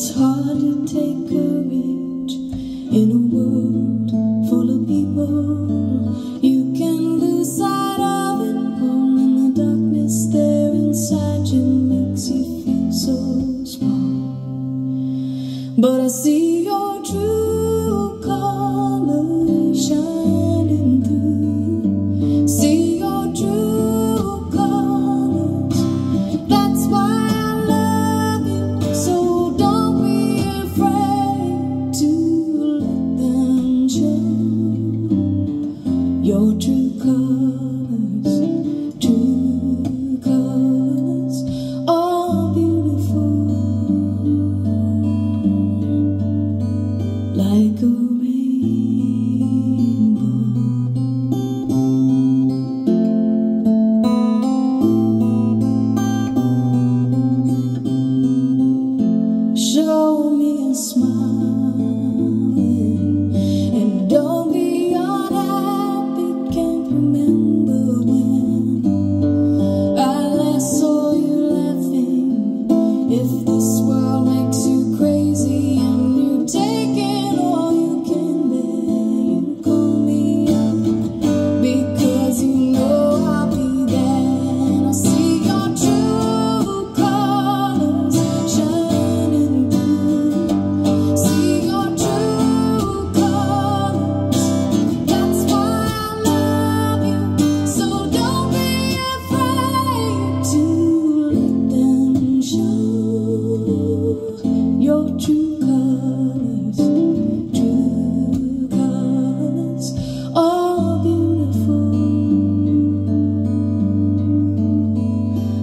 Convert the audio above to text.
It's hard to take courage in a world full of people. You can lose sight of it all, and the darkness there inside you makes you feel so small. But I see your truth. Your true